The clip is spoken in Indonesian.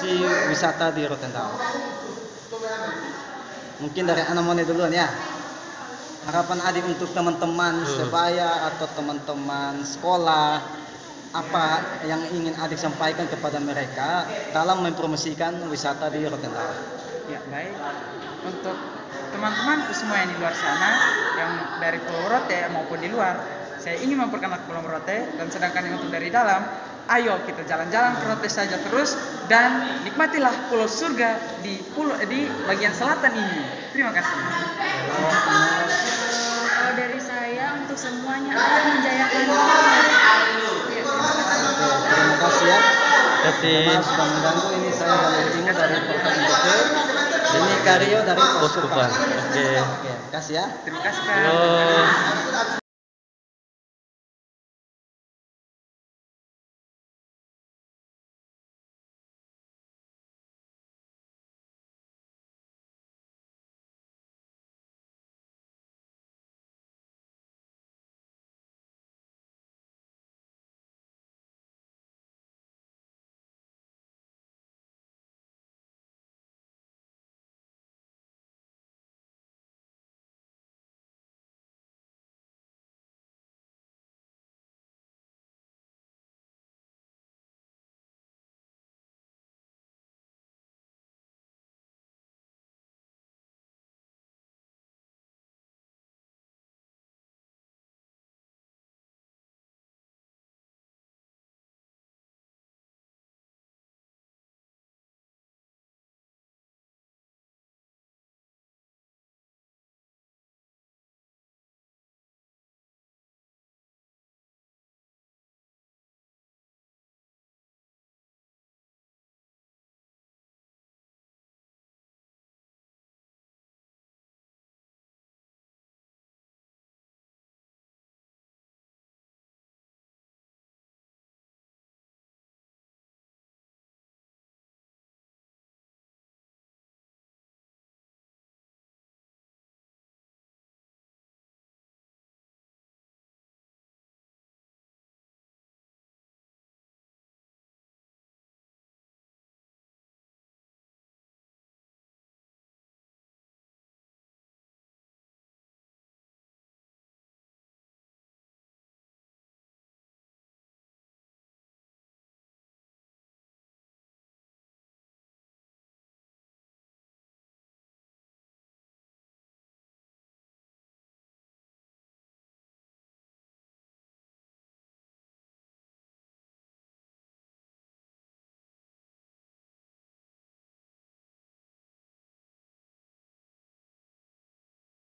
promosi wisata di Rotendao. Mungkin dari Anomone duluan ya. Harapan adik untuk teman-teman Hmm. sebaya atau teman-teman sekolah apa yang ingin adik sampaikan kepada mereka dalam mempromosikan wisata di Rotendao. Ya, baik. Untuk teman-temanku semua yang di luar sana, yang dari Pulau Rote maupun di luar, saya ingin memperkenalkan Pulau Rote dan sedangkan yang untuk dari dalam, ayo kita jalan-jalan ke Rote saja terus dan nikmatilah pulau surga di pulau di bagian selatan ini. Terima kasih. Kalau dari saya untuk semuanya ayo menjayakan Ya, terima kasih. Oke, terima kasih ya. Mengganggu ini saya dari Timo dari NTT. Ini Karyo dari Poskupan. Poskupan. Oke. Oke, kasih ya. Terima kasih Kak. Halo.